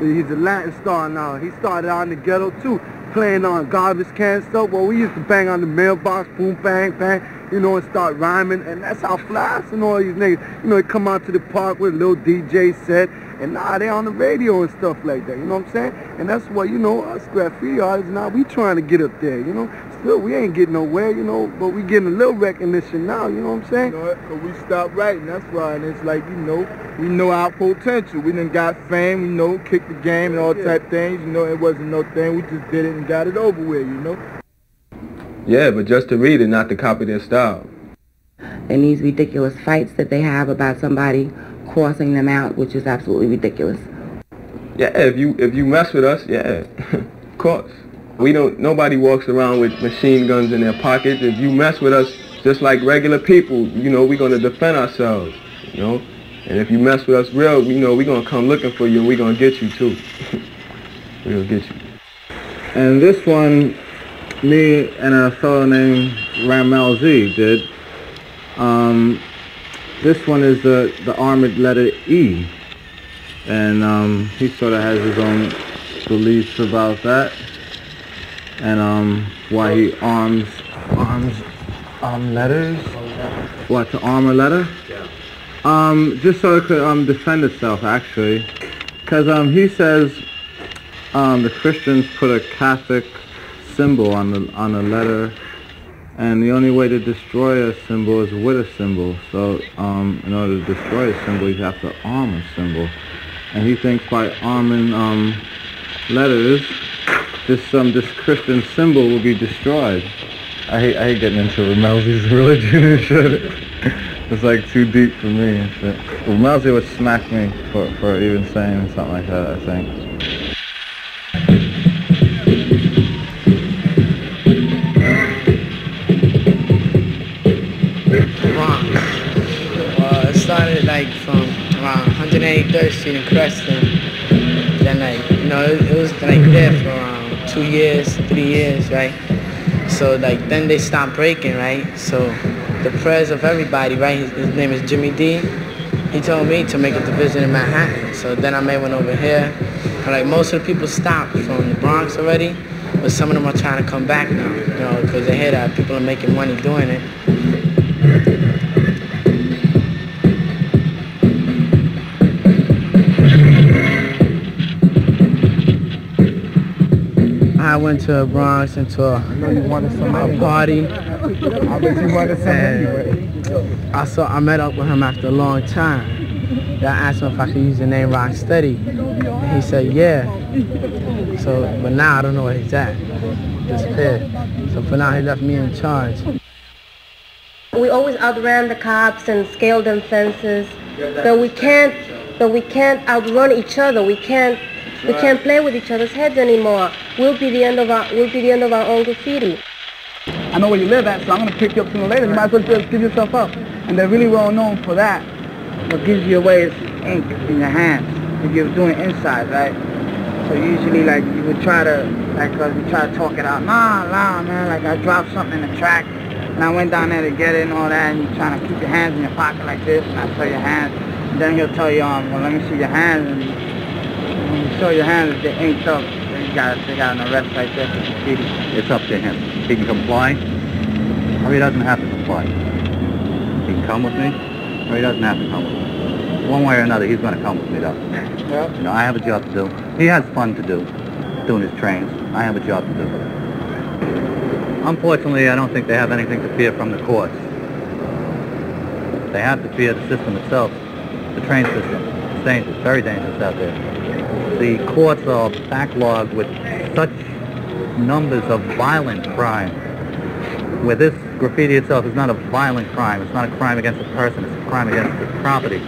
He's a Latin star now. He started out in the ghetto too, playing on garbage can stuff. Well, we used to bang on the mailbox, boom, bang, bang, you know, and start rhyming. And that's how Flash and all these niggas, you know, they come out to the park with a little DJ set. And now they're on the radio and stuff like that, you know what I'm saying? And that's what, you know, us graffiti artists now, we trying to get up there, you know? Still, we ain't getting nowhere, you know, but we getting a little recognition now, you know what I'm saying? You know, cause we stopped writing, that's why, and it's like, you know, we know our potential. We done got fame, we know, kicked the game and all Yeah. type things, you know, it wasn't no thing, we just did it and got it over with, you know? Yeah, but just to read it, not to copy their style. and these ridiculous fights that they have about somebody crossing them out, which is absolutely ridiculous. Yeah, if you if you mess with us, yeah, of course. We don't. Nobody walks around with machine guns in their pockets. If you mess with us, just like regular people, you know, we're gonna defend ourselves. You know, and if you mess with us real, you know, we're gonna come looking for you and we're gonna get you too. we're gonna get you. And this one, me and a fellow named Rammellzee did. Um, this one is the, the armored letter E. And um, he sort of has his own beliefs about that. And um, why he arms, arms, arm letters. What, to armor letter? Yeah. Um, just so it could um, defend itself, actually. Because um, he says um, the Christians put a Catholic symbol on the on the letter, and the only way to destroy a symbol is with a symbol. So um, in order to destroy a symbol, you have to arm a symbol, and he thinks by arming um, letters, this um, this Christian symbol will be destroyed. I hate I hate getting into Rammellzee's religion and shit. It's like too deep for me and shit. Would smack me for, for even saying something like that, I think. Like from around 183rd Street in Creston. Then like, you know, it, it was like there for around two years, three years, right? So like then they stopped breaking, right? So the prayers of everybody, right? His, his name is Jimmy D. He told me to make a division in Manhattan. So then I made one over here. And like most of the people stopped from the Bronx already, but some of them are trying to come back now, you know, because they hear that people are making money doing it. I went to Bronx into a, a party. I bet you wanted something anyway. I saw I met up with him after a long time. I asked him if I could use the name Rocksteady. And he said yeah. So but now I don't know where he's at. Disappeared. So for now he left me in charge. We always outran the cops and scaled them fences, but we can't, but we can't outrun each other. We can't, we can't play with each other's heads anymore. We'll be the end of our, we'll be the end of our own graffiti. I know where you live at, so I'm to pick you up sooner or later. You might as well just give yourself up. And they're really well known for that. What gives you away is ink in your hands. If you're doing inside, right? So usually, like, you would try to, like, uh, you try to talk it out. Nah, nah, man, like, I dropped something in the track, and I went down there to get it and all that, and you're trying to keep your hands in your pocket like this, and I saw your hands. And then he'll tell you, um, well, let me see your hands, and when you show your hands, if they're inked up, then you got, they got an arrest right there for graffiti. It's up to him. He can comply, or he doesn't have to comply. He can come with me, or he doesn't have to come with me. One way or another, he's going to come with me, though. Yeah. You know, I have a job to do. He has fun to do, doing his trains. I have a job to do. Unfortunately, I don't think they have anything to fear from the courts. They have to fear the system itself, the train system. It's dangerous, very dangerous out there. The courts are backlogged with such numbers of violent crime, where this graffiti itself is not a violent crime. It's not a crime against a person. It's a crime against the property.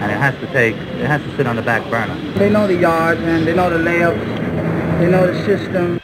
And it has to take, it has to sit on the back burner. They know the yards, man. They know the layups. They know the system.